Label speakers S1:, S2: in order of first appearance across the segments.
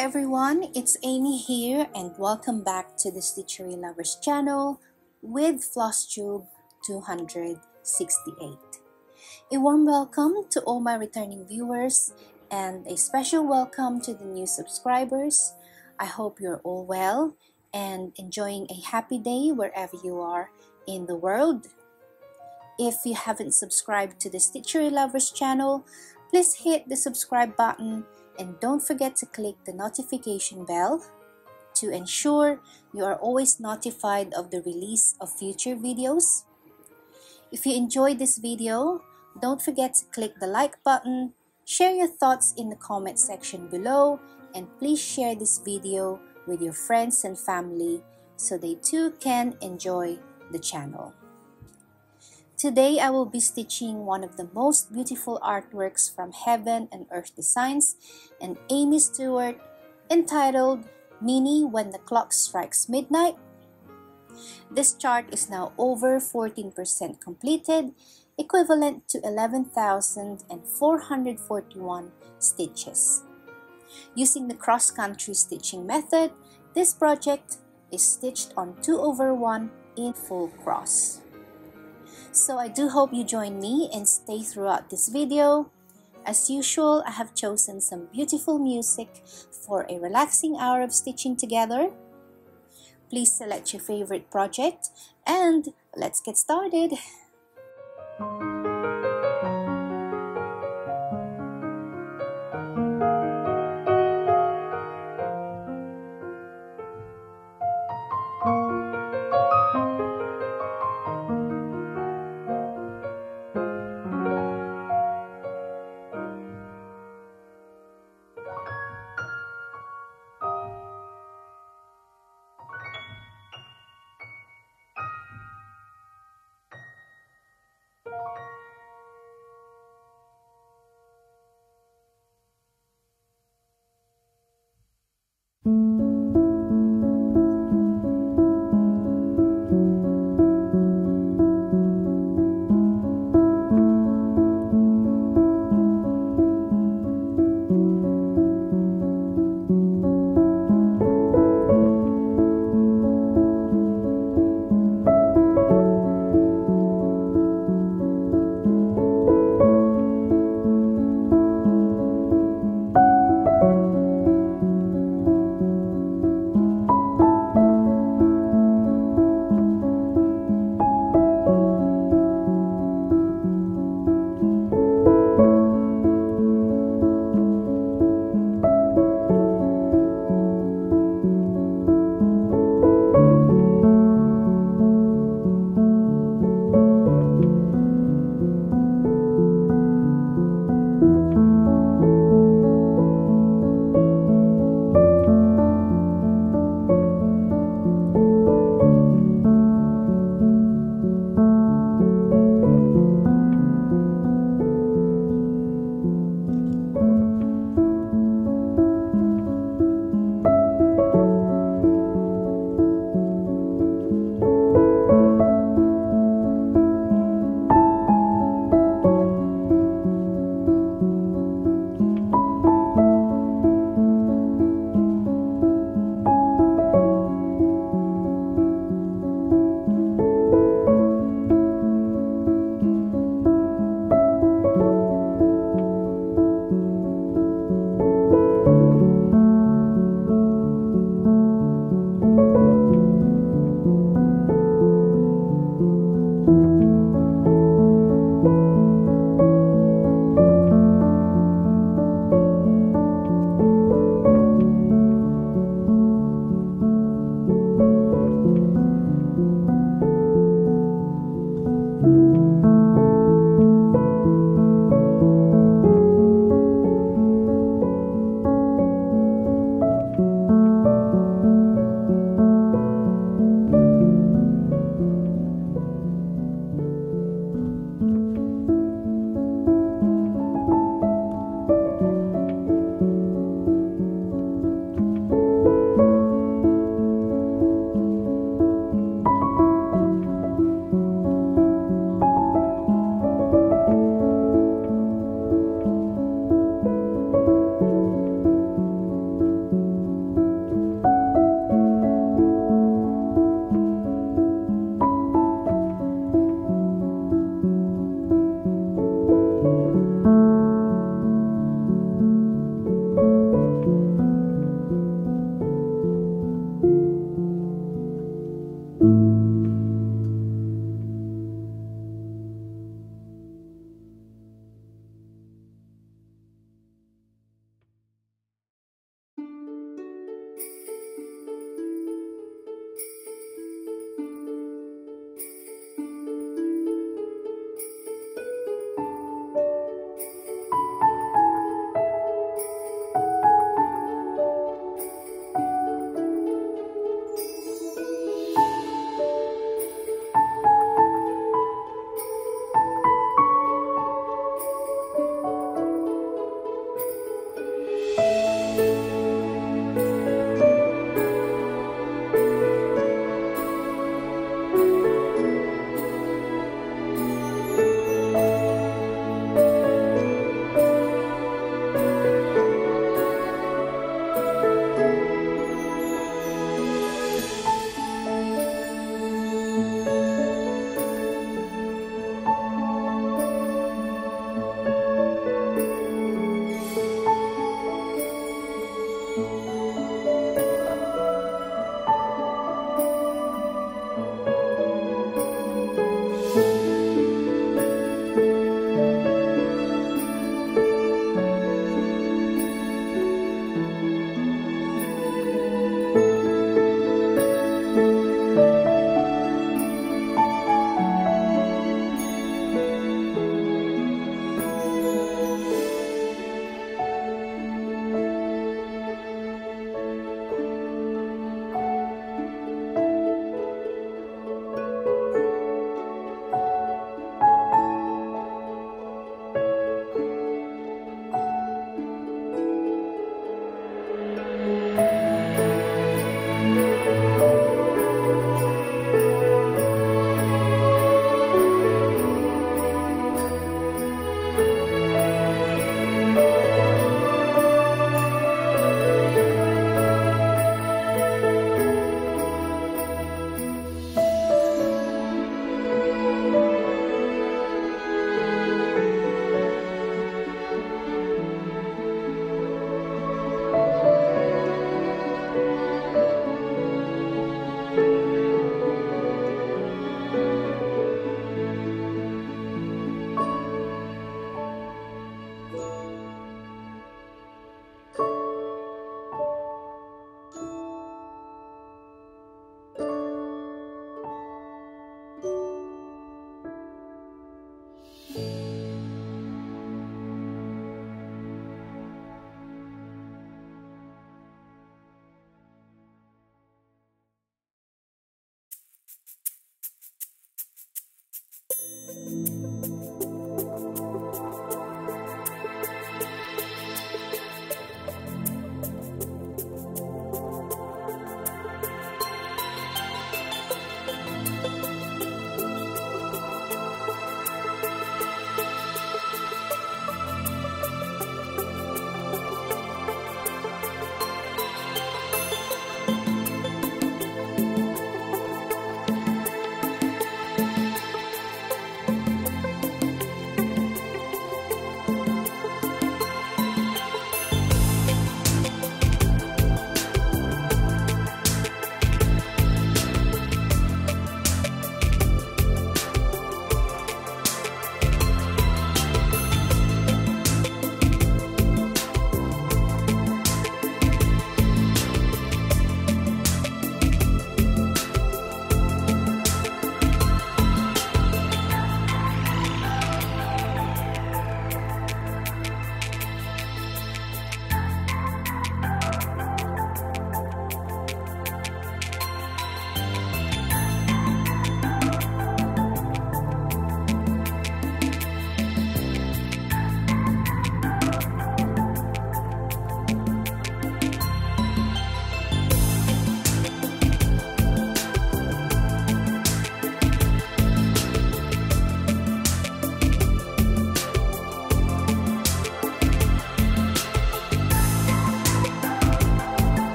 S1: everyone, it's Amy here and welcome back to the Stitchery Lovers channel with FlossTube 268. A warm welcome to all my returning viewers and a special welcome to the new subscribers. I hope you're all well and enjoying a happy day wherever you are in the world. If you haven't subscribed to the Stitchery Lovers channel, please hit the subscribe button and don't forget to click the notification bell to ensure you are always notified of the release of future videos. If you enjoyed this video, don't forget to click the like button, share your thoughts in the comment section below, and please share this video with your friends and family so they too can enjoy the channel. Today I will be stitching one of the most beautiful artworks from Heaven and Earth Designs and Aimee Stewart entitled Mini When the Clock Strikes Midnight. This chart is now over 14% completed, equivalent to 11,441 stitches. Using the cross-country stitching method, this project is stitched on 2 over 1 in full cross. So I do hope you join me and stay throughout this video. As usual, I have chosen some beautiful music for a relaxing hour of stitching together. Please select your favorite project and let's get started.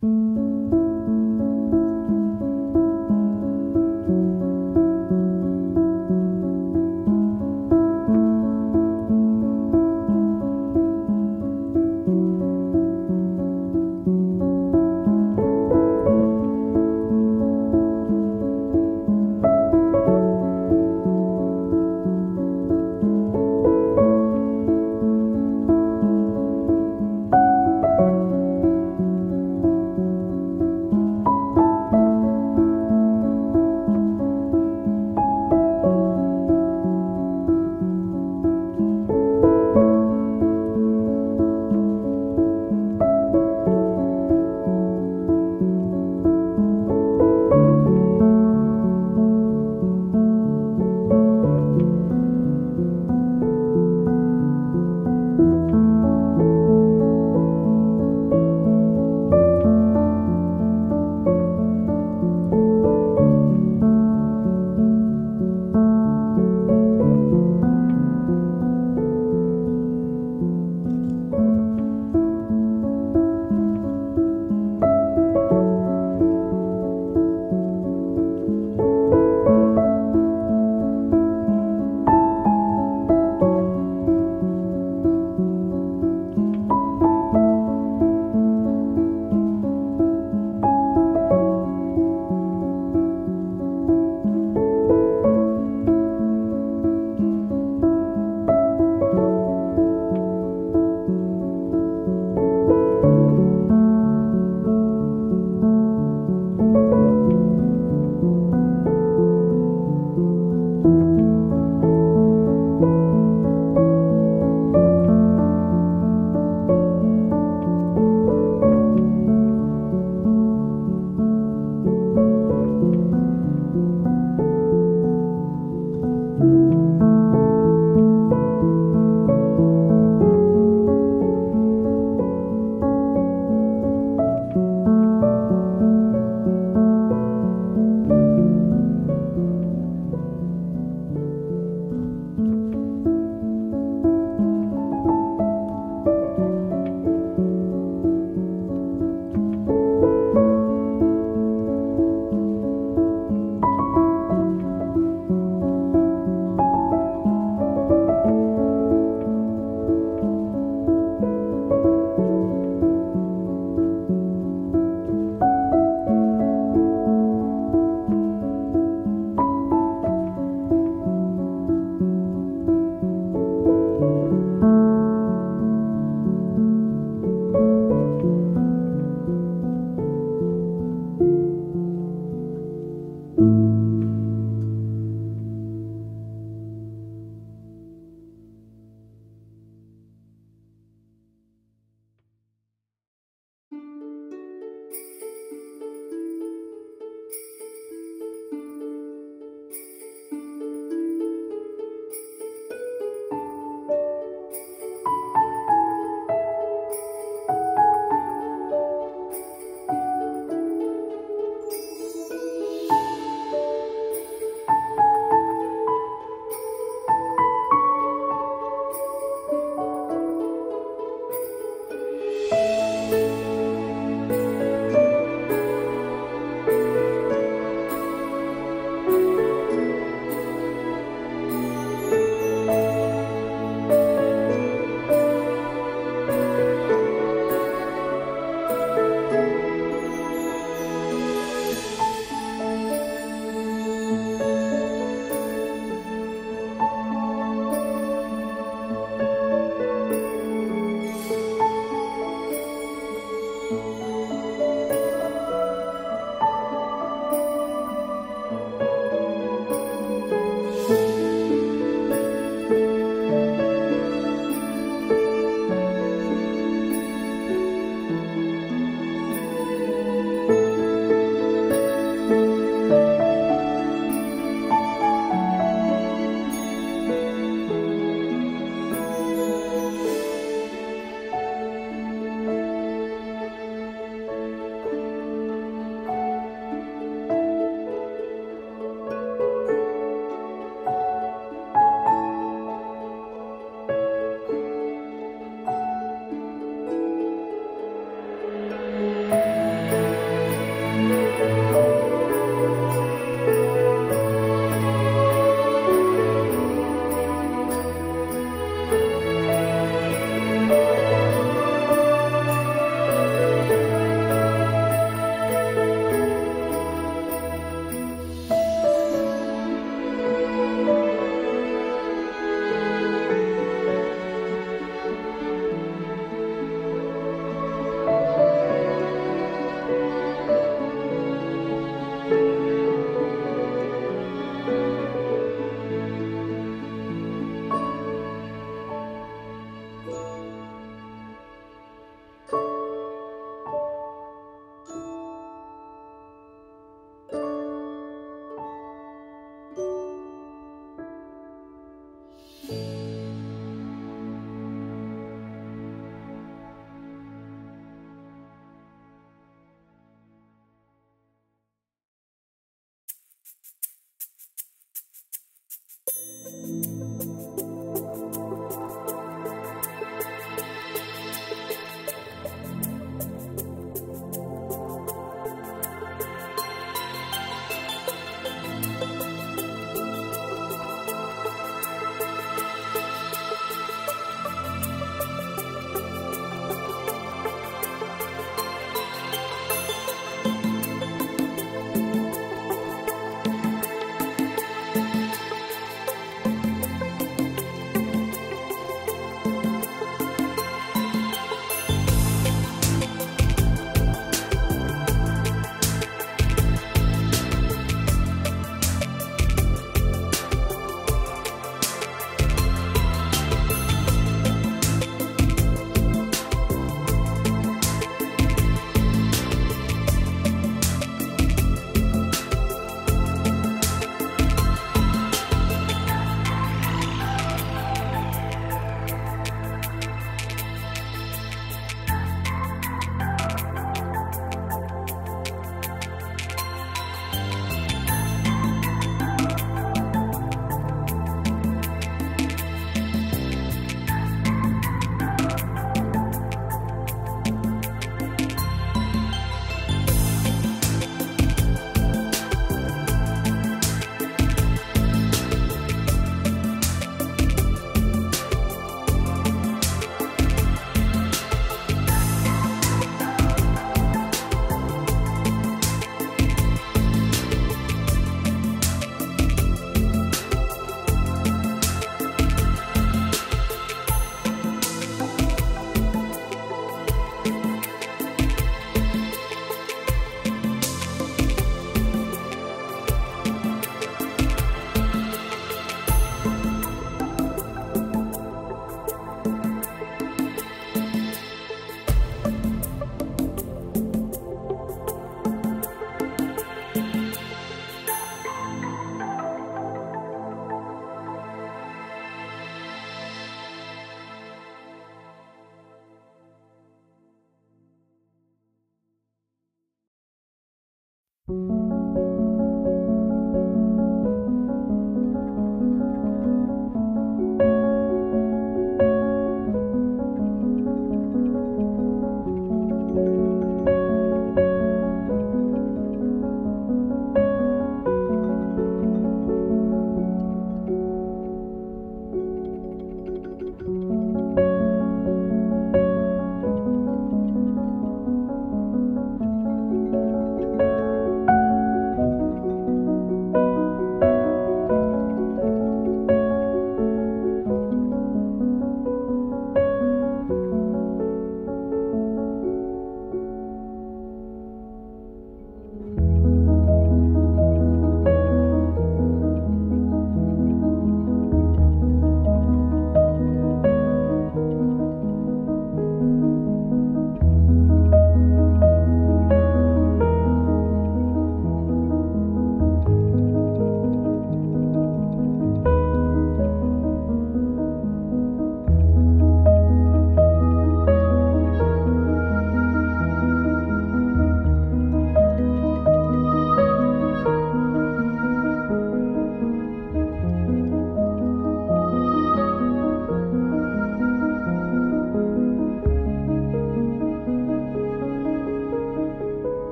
S1: Mm-hmm.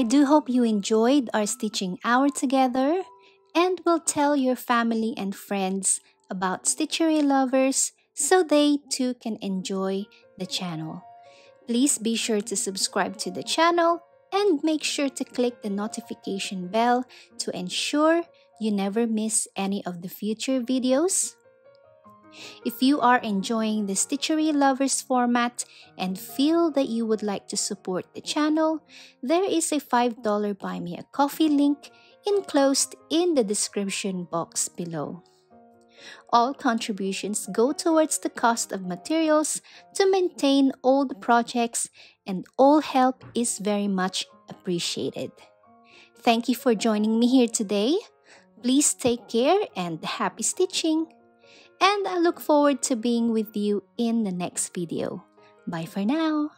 S1: I do hope you enjoyed our stitching hour together and will tell your family and friends about Stitchery lovers so they too can enjoy the channel. Please be sure to subscribe to the channel and make sure to click the notification bell to ensure you never miss any of the future videos. If you are enjoying the Stitchery Lovers format and feel that you would like to support the channel, there is a $5 Buy Me a Coffee link enclosed in the description box below. All contributions go towards the cost of materials to maintain all the projects and all help is very much appreciated. Thank you for joining me here today. Please take care and happy stitching. And I look forward to being with you in the next video. Bye for now.